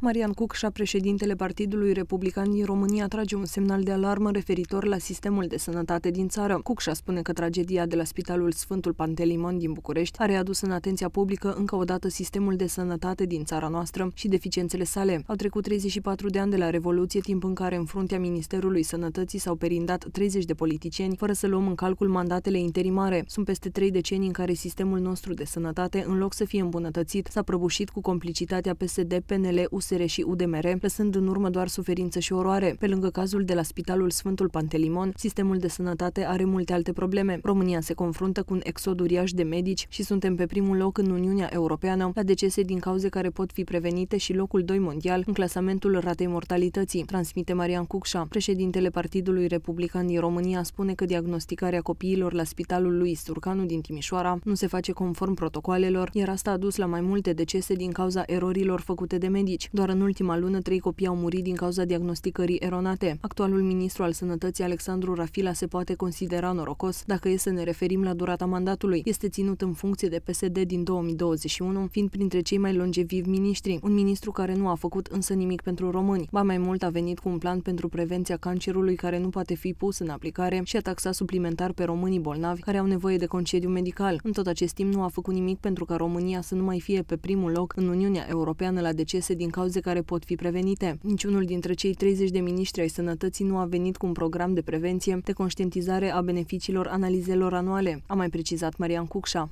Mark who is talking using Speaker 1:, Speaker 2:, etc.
Speaker 1: Marian Cucșa, președintele Partidului Republican din România, trage un semnal de alarmă referitor la sistemul de sănătate din țară. Cucșa spune că tragedia de la Spitalul Sfântul Pantelimon din București a readus în atenția publică încă o dată sistemul de sănătate din țara noastră și deficiențele sale. Au trecut 34 de ani de la Revoluție, timp în care în fruntea Ministerului Sănătății s-au perindat 30 de politicieni, fără să luăm în calcul mandatele interimare. Sunt peste 3 decenii în care sistemul nostru de sănătate, în loc să fie îmbunătățit, s-a prăbușit cu complicitatea PSD, PNL, US USR și UDMR, lăsând în urmă doar suferință și oroare. Pe lângă cazul de la Spitalul Sfântul Pantelimon, sistemul de sănătate are multe alte probleme. România se confruntă cu un exod uriaș de medici și suntem pe primul loc în Uniunea Europeană la decese din cauze care pot fi prevenite și locul 2 mondial în clasamentul ratei mortalității, transmite Marian Cucșa. Președintele Partidului Republican din România spune că diagnosticarea copiilor la Spitalul lui Sturcanu din Timișoara nu se face conform protocoalelor, iar asta a dus la mai multe decese din cauza erorilor făcute de medici. Doar în ultima lună, trei copii au murit din cauza diagnosticării eronate. Actualul ministru al sănătății, Alexandru Rafila, se poate considera norocos dacă e să ne referim la durata mandatului. Este ținut în funcție de PSD din 2021, fiind printre cei mai longevivi miniștri. Un ministru care nu a făcut însă nimic pentru români. Ba mai mult a venit cu un plan pentru prevenția cancerului care nu poate fi pus în aplicare și a taxat suplimentar pe românii bolnavi care au nevoie de concediu medical. În tot acest timp nu a făcut nimic pentru ca România să nu mai fie pe primul loc în Uniunea Europeană la decese din cauza cauze care pot fi prevenite. Niciunul dintre cei 30 de miniștri ai sănătății nu a venit cu un program de prevenție, de conștientizare a beneficiilor analizelor anuale, a mai precizat Marian Cucșa.